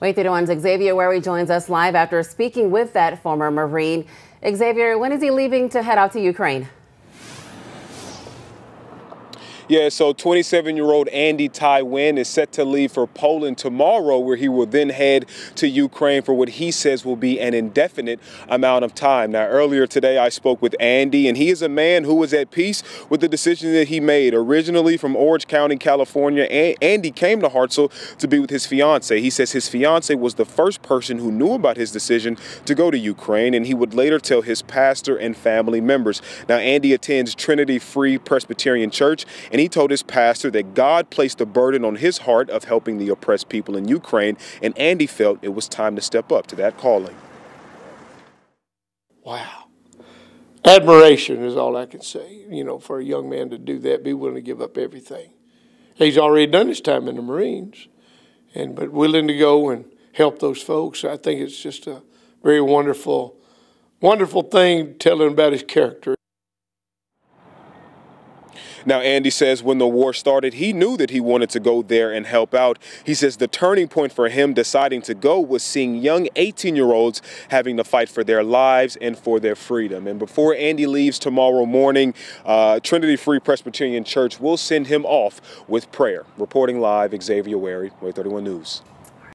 WAAY 31's Xavier Wary joins us live after speaking with that former Marine. Xavier, when is he leaving to head out to Ukraine? Yeah, so 27 year old Andy Tywin is set to leave for Poland tomorrow, where he will then head to Ukraine for what he says will be an indefinite amount of time. Now, earlier today, I spoke with Andy, and he is a man who was at peace with the decision that he made. Originally from Orange County, California, Andy came to Hartselle to be with his fiance. He says his fiance was the first person who knew about his decision to go to Ukraine, and he would later tell his pastor and family members. Now, Andy attends Trinity Free Presbyterian Church, and and he told his pastor that God placed a burden on his heart of helping the oppressed people in Ukraine, and Andy felt it was time to step up to that calling. Wow. Admiration is all I can say, you know, for a young man to do that, be willing to give up everything. He's already done his time in the Marines, and but willing to go and help those folks. I think it's just a very wonderful, wonderful thing telling about his character. Now, Andy says when the war started, he knew that he wanted to go there and help out. He says the turning point for him deciding to go was seeing young 18 year olds having to fight for their lives and for their freedom. And before Andy leaves tomorrow morning, uh, Trinity Free Presbyterian Church will send him off with prayer. Reporting live, Xavier Wary, WAAY 31 News.